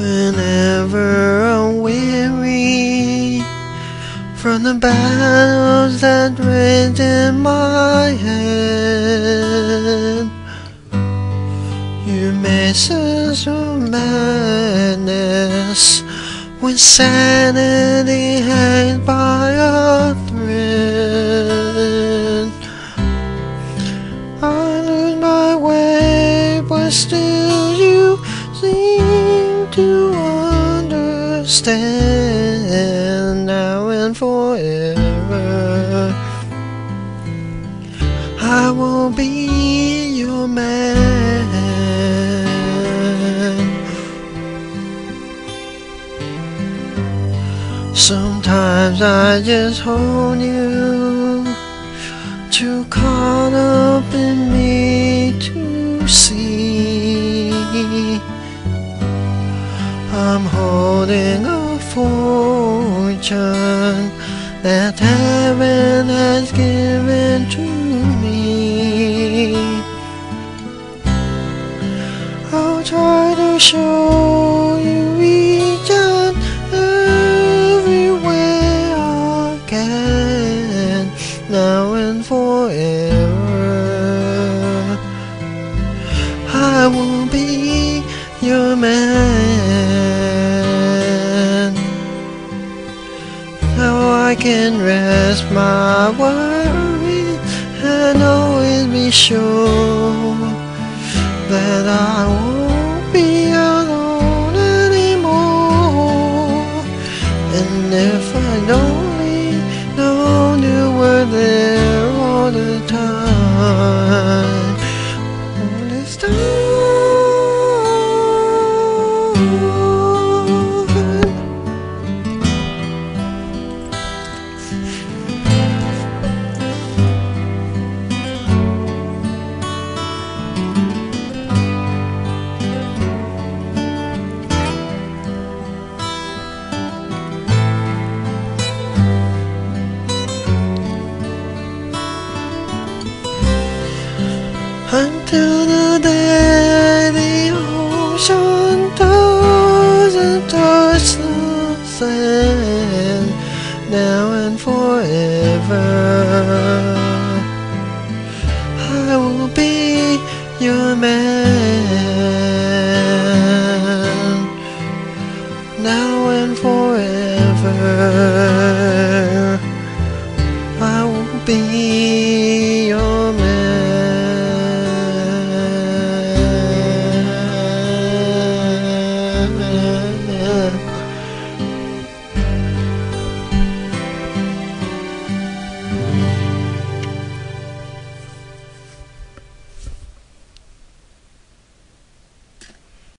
never weary from the battles that rage in my head. You message of madness when sanity hangs by a thread. I lose my way, but still to understand now and forever. I will be your man. Sometimes I just hold you too caught up in me I'm holding a fortune that heaven has given to me. I'll try to show can rest my worries and always be sure that I won't be alone anymore. And if I'd only known you were there all the time, all this time. Until the day the ocean doesn't touch the sand, now and forever, I will be your man, now and forever.